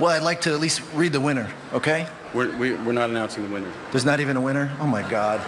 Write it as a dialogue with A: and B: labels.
A: Well, I'd like to at least read the winner, okay?
B: We're, we're not announcing the winner.
A: There's not even a winner? Oh my God.